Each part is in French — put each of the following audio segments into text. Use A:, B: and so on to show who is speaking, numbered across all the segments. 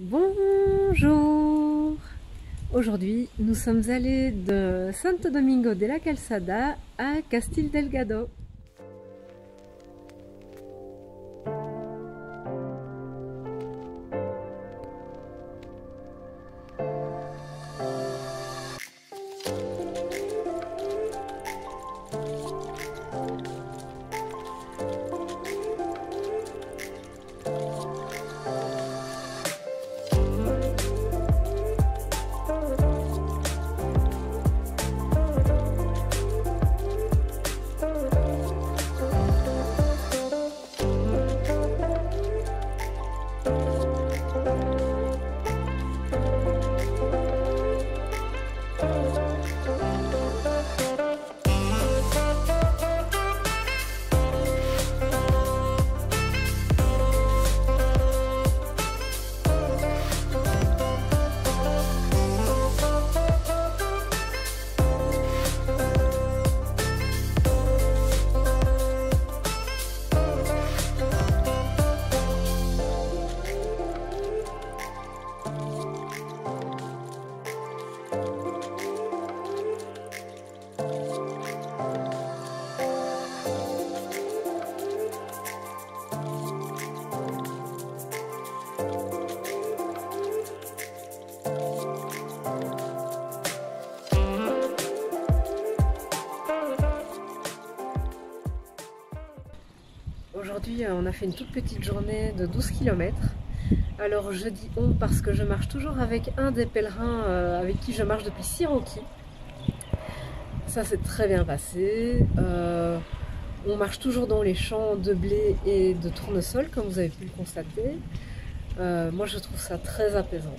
A: Bonjour Aujourd'hui, nous sommes allés de Santo Domingo de la Calzada à Castil Delgado. Aujourd'hui, euh, on a fait une toute petite journée de 12 km. Alors je dis on parce que je marche toujours avec un des pèlerins euh, avec qui je marche depuis Siroki. Ça s'est très bien passé. Euh, on marche toujours dans les champs de blé et de tournesol, comme vous avez pu le constater. moi, je trouve ça très apaisant.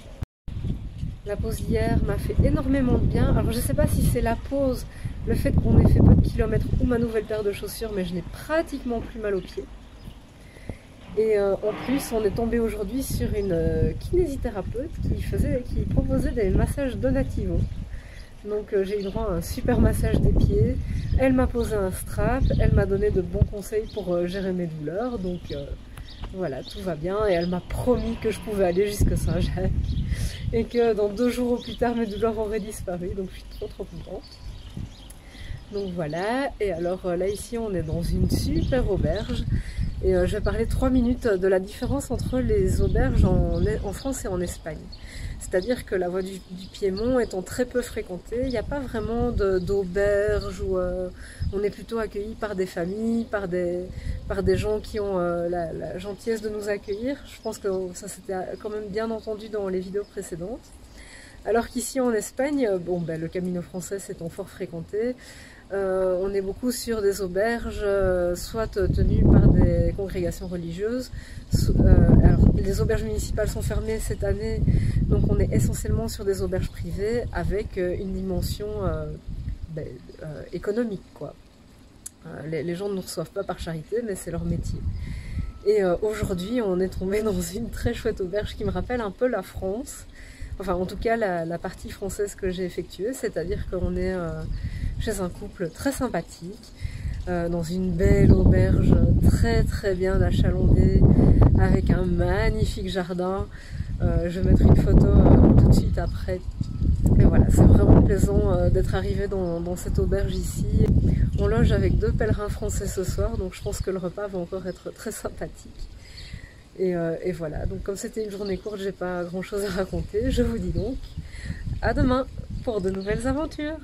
A: La pause d'hier m'a fait énormément de bien. Alors, je ne sais pas si c'est la pause, le fait qu'on ait fait peu de kilomètres ou ma nouvelle paire de chaussures, mais je n'ai pratiquement plus mal aux pieds. Et euh, en plus, on est tombé aujourd'hui sur une euh, kinésithérapeute qui, faisait, qui proposait des massages donativos. Donc euh, j'ai eu droit à un super massage des pieds. Elle m'a posé un strap, elle m'a donné de bons conseils pour gérer mes douleurs. Donc voilà, tout va bien. Et elle m'a promis que je pouvais aller jusqu'à Saint-Jacques. Et que dans deux jours au plus tard, mes douleurs auraient disparu. Donc je suis trop trop contente. Donc voilà, et alors là ici on est dans une super auberge et euh, je vais parler trois minutes de la différence entre les auberges en, France et en Espagne. C'est-à-dire que la voie du, Piémont étant très peu fréquentée, il n'y a pas vraiment d'auberge où euh, on est plutôt accueilli par des familles, par des, par des gens qui ont euh, la, gentillesse de nous accueillir. Je pense que ça s'était quand même bien entendu dans les vidéos précédentes. Alors qu'ici en Espagne, bon, ben, le Camino français étant fort fréquenté, euh, on est beaucoup sur des auberges, euh, soit tenues par des congrégations religieuses. Euh, alors, les auberges municipales sont fermées cette année, donc on est essentiellement sur des auberges privées avec une dimension ben, économique. Quoi. Les, gens ne nous reçoivent pas par charité, mais c'est leur métier. Et aujourd'hui, on est tombé dans une très chouette auberge qui me rappelle un peu la France. Enfin, en tout cas, la, partie française que j'ai effectuée, c'est-à-dire qu'on est chez un couple très sympathique, euh, dans une belle auberge très très bien achalandée, avec un magnifique jardin. Euh, je vais mettre une photo euh, tout de suite après. Et voilà, c'est vraiment plaisant d'être arrivé dans, cette auberge ici. On loge avec deux pèlerins français ce soir, donc je pense que le repas va encore être très sympathique. Et, et voilà, donc comme c'était une journée courte, j'ai pas grand chose à raconter. Je vous dis donc à demain pour de nouvelles aventures.